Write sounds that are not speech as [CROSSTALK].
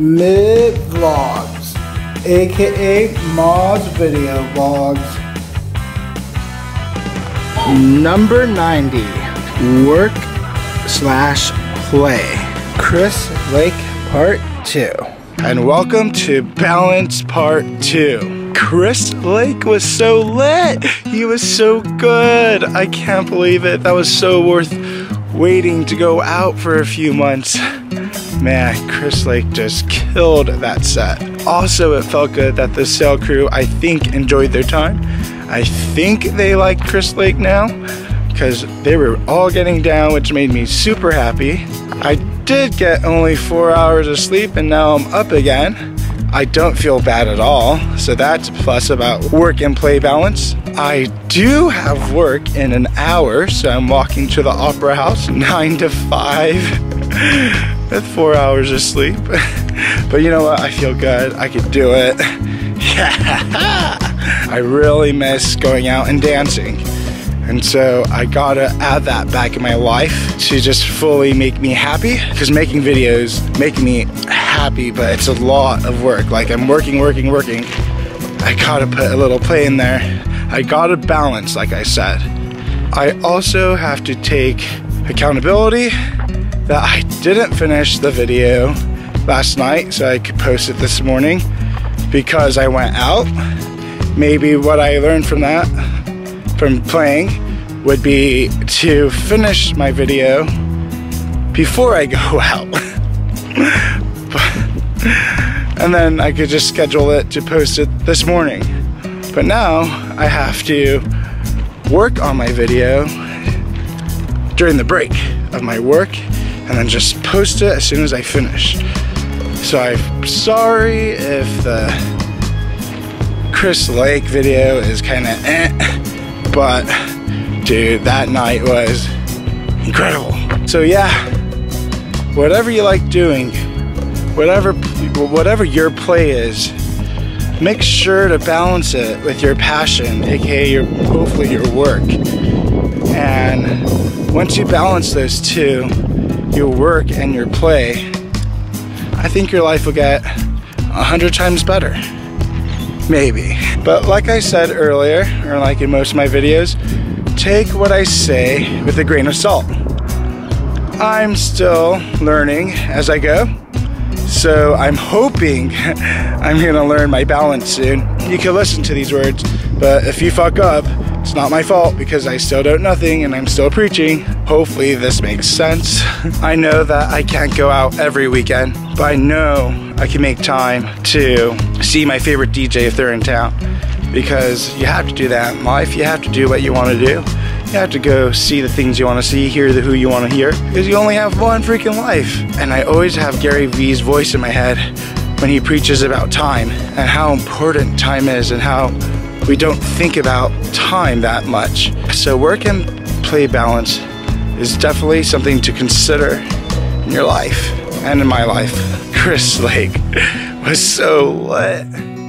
Mid Vlogs, aka Mods Video Vlogs. Number 90, Work slash Play. Chris Lake Part 2. And welcome to Balance Part 2. Chris Lake was so lit. He was so good. I can't believe it. That was so worth waiting to go out for a few months. Man, Chris Lake just killed that set. Also, it felt good that the sail crew, I think, enjoyed their time. I think they like Chris Lake now because they were all getting down, which made me super happy. I did get only four hours of sleep and now I'm up again. I don't feel bad at all, so that's a plus about work and play balance. I do have work in an hour, so I'm walking to the Opera House [LAUGHS] nine to five [LAUGHS] with four hours of sleep. [LAUGHS] but you know what? I feel good. I could do it. Yeah. I really miss going out and dancing. And so I gotta add that back in my life to just fully make me happy. Because making videos make me happy, but it's a lot of work. Like I'm working, working, working. I gotta put a little play in there. I gotta balance, like I said. I also have to take accountability that I didn't finish the video last night so I could post it this morning because I went out. Maybe what I learned from that, from playing, would be to finish my video before I go [LAUGHS] out. and then I could just schedule it to post it this morning. But now I have to work on my video during the break of my work and then just post it as soon as I finish. So I'm sorry if the Chris Lake video is kind of eh, but dude, that night was incredible. So yeah, whatever you like doing, whatever whatever your play is, make sure to balance it with your passion, aka your hopefully your work. And once you balance those two, your work and your play, I think your life will get a hundred times better. Maybe. But like I said earlier, or like in most of my videos, take what I say with a grain of salt. I'm still learning as I go. So I'm hoping [LAUGHS] I'm gonna learn my balance soon. You can listen to these words, but if you fuck up, it's not my fault because I still don't nothing and I'm still preaching. Hopefully this makes sense. [LAUGHS] I know that I can't go out every weekend, but I know I can make time to see my favorite DJ if they're in town. Because you have to do that in life. You have to do what you want to do. You have to go see the things you want to see, hear the who you want to hear, because you only have one freaking life. And I always have Gary Vee's voice in my head when he preaches about time and how important time is and how we don't think about time that much. So work and play balance is definitely something to consider in your life and in my life. [LAUGHS] Chris Lake was so lit.